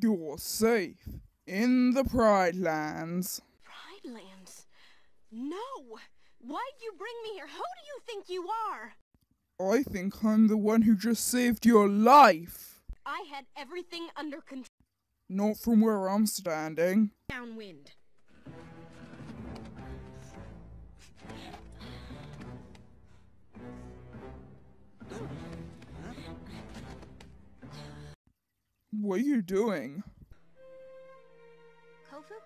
You're safe in the Pride Lands. Pride Lands? No! Why'd you bring me here? Who do you think you are? I think I'm the one who just saved your life. I had everything under control. Not from where I'm standing. Downwind. What are you doing? Kovu?